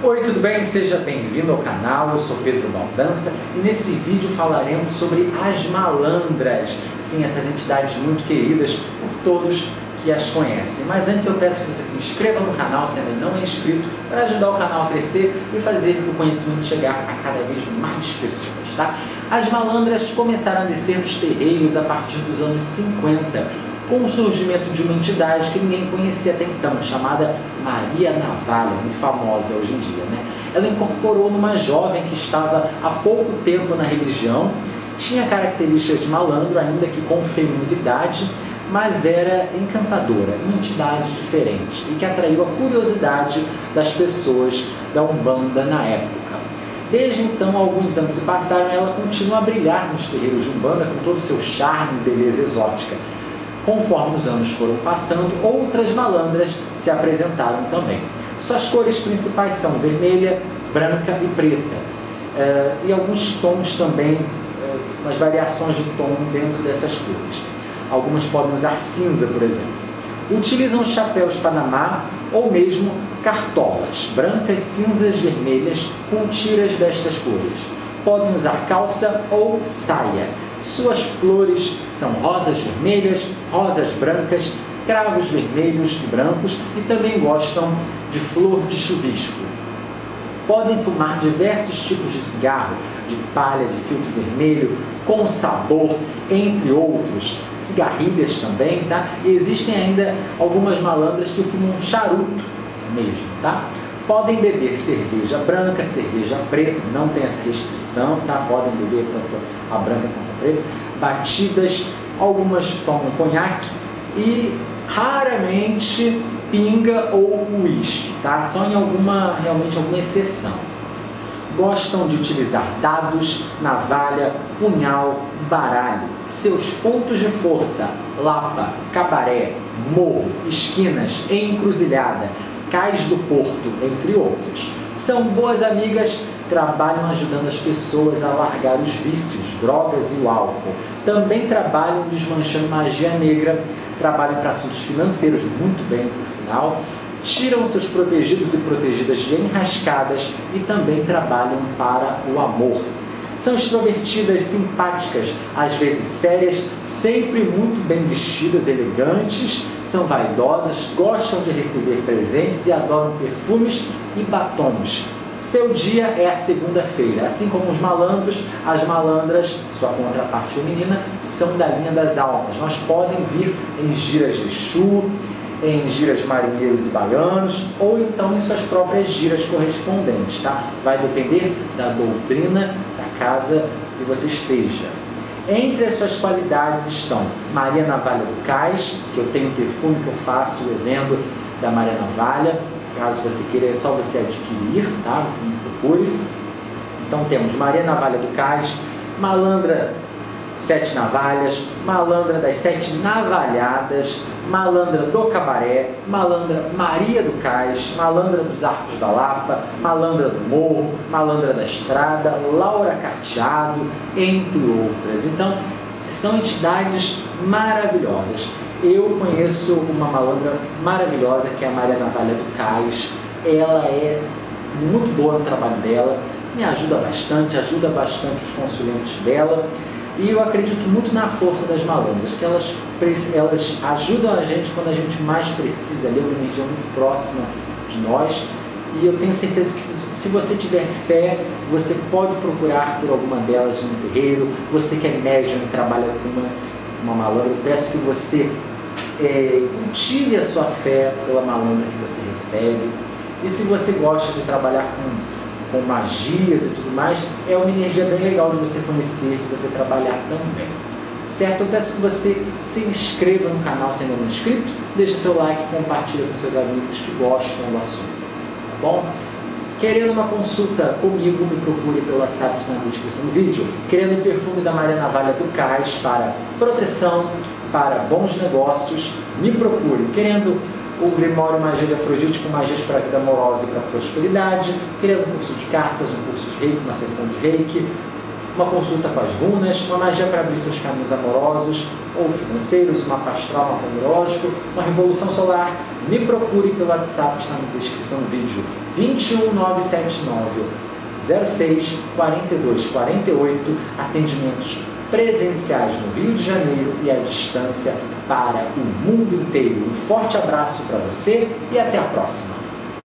Oi, tudo bem? Seja bem-vindo ao canal, eu sou Pedro Baldança e nesse vídeo falaremos sobre as malandras. Sim, essas entidades muito queridas por todos que as conhecem. Mas antes eu peço que você se inscreva no canal se ainda não é inscrito para ajudar o canal a crescer e fazer o conhecimento chegar a cada vez mais pessoas, tá? As malandras começaram a descer nos terreiros a partir dos anos 50 com o surgimento de uma entidade que ninguém conhecia até então, chamada Maria Navalha, muito famosa hoje em dia. Né? Ela incorporou numa jovem que estava há pouco tempo na religião, tinha características de malandro, ainda que com feminilidade, mas era encantadora, uma entidade diferente e que atraiu a curiosidade das pessoas da Umbanda na época. Desde então, alguns anos se passaram, ela continua a brilhar nos terreiros de Umbanda com todo o seu charme e beleza exótica Conforme os anos foram passando, outras malandras se apresentaram também. Suas cores principais são vermelha, branca e preta. Uh, e alguns tons também, uh, umas variações de tom dentro dessas cores. Algumas podem usar cinza, por exemplo. Utilizam chapéus panamá ou mesmo cartolas, brancas, cinzas, vermelhas, com tiras destas cores. Podem usar calça ou saia suas flores são rosas vermelhas, rosas brancas, cravos vermelhos e brancos e também gostam de flor de chuvisco. Podem fumar diversos tipos de cigarro, de palha, de filtro vermelho, com sabor, entre outros. Cigarrilhas também, tá? E existem ainda algumas malandras que fumam charuto mesmo, tá? Podem beber cerveja branca, cerveja preta, não tem essa restrição, tá? Podem beber tanto a branca quanto a preta. Batidas, algumas tomam conhaque e raramente pinga ou uísque, tá? Só em alguma, realmente alguma exceção. Gostam de utilizar dados, navalha, punhal, baralho. Seus pontos de força, lapa, cabaré, morro, esquinas encruzilhada Cais do Porto, entre outros. São boas amigas, trabalham ajudando as pessoas a largar os vícios, drogas e o álcool. Também trabalham desmanchando magia negra, trabalham para assuntos financeiros, muito bem por sinal, tiram seus protegidos e protegidas de enrascadas e também trabalham para o amor. São extrovertidas, simpáticas, às vezes sérias, sempre muito bem vestidas, elegantes, são vaidosas, gostam de receber presentes e adoram perfumes e batons. Seu dia é a segunda-feira. Assim como os malandros, as malandras, sua contraparte feminina, são da linha das almas, mas podem vir em giras de chu, em giras marinheiros e baianos, ou então em suas próprias giras correspondentes, tá? Vai depender da doutrina casa que você esteja. Entre as suas qualidades estão Maria Navalha do Cais, que eu tenho um perfume que eu faço, eu vendo da Maria Navalha. Caso você queira, é só você adquirir, tá? Você me procure. Então temos Maria Navalha do Cais, Malandra Sete Navalhas, Malandra das Sete Navalhadas, Malandra do Cabaré, Malandra Maria do Cais, Malandra dos Arcos da Lapa, Malandra do Morro, Malandra da Estrada, Laura Carteado, entre outras. Então, são entidades maravilhosas. Eu conheço uma malandra maravilhosa que é a Maria Navalha do Cais. Ela é muito boa no trabalho dela, me ajuda bastante, ajuda bastante os consulentes dela. E eu acredito muito na força das malandras, que elas, elas ajudam a gente quando a gente mais precisa, ali é uma energia muito próxima de nós. E eu tenho certeza que se você tiver fé, você pode procurar por alguma delas no terreiro. Você que é médium e trabalha com uma, uma malandra, eu peço que você é, cultive a sua fé pela malandra que você recebe. E se você gosta de trabalhar com com magias e tudo mais, é uma energia bem legal de você conhecer, de você trabalhar também. Certo? Eu peço que você se inscreva no canal se ainda não é inscrito, deixe seu like, compartilhe com seus amigos que gostam do assunto. Tá bom? Querendo uma consulta comigo, me procure pelo WhatsApp está na descrição do vídeo. Querendo o perfume da Maria Navalha do Cais para proteção, para bons negócios, me procure. Querendo o Grimório Magia de Afrodite com magias para a vida amorosa e para a prosperidade, querendo um curso de cartas, um curso de reiki, uma sessão de reiki, uma consulta com as runas, uma magia para abrir seus caminhos amorosos ou financeiros, uma pastral, um numerológico, uma revolução solar, me procure pelo WhatsApp, está na descrição do vídeo. 21979 06 42 48 atendimentos presenciais no Rio de Janeiro e à distância para o mundo inteiro. Um forte abraço para você e até a próxima.